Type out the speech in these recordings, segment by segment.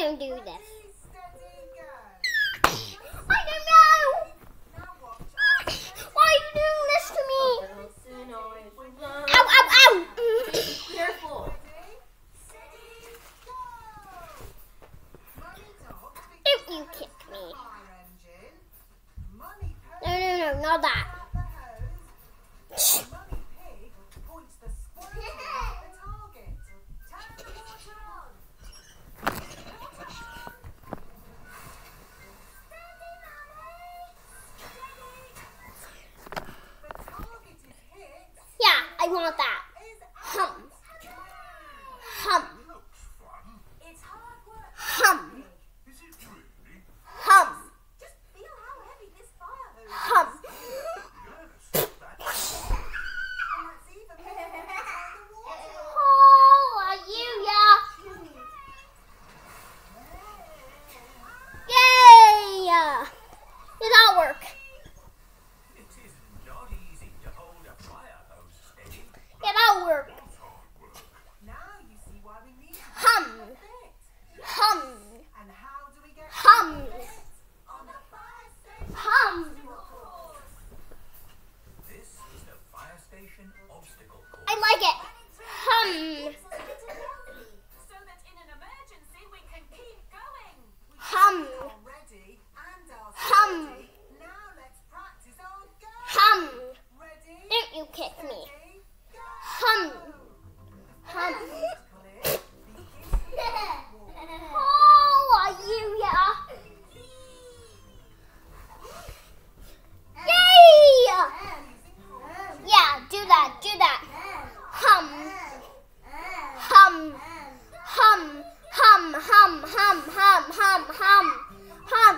don't do this. I don't know. Why are you doing this to me? Ow, ow, ow. Careful. Don't you kick me. No, no, no, not that. Hum. ห้ามห้ามห้ามห้ามห้าม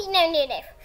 Okay, no, no,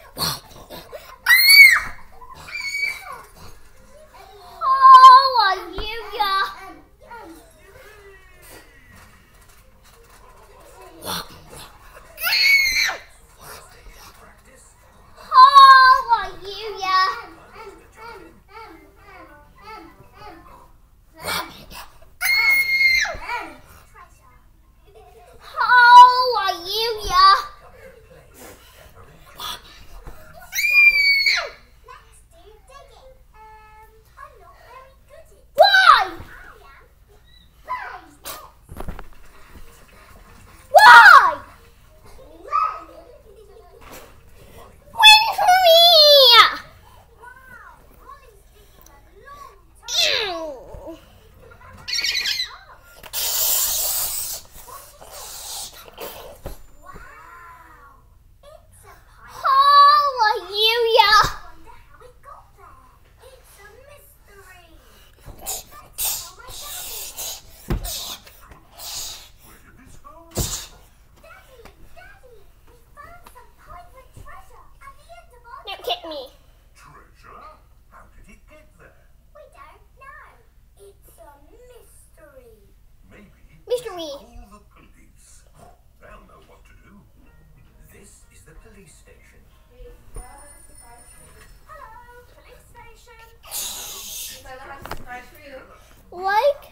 Like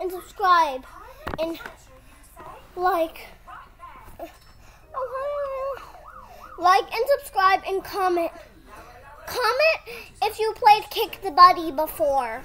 and subscribe. And like. Like and subscribe and comment. Comment if you played kick the buddy before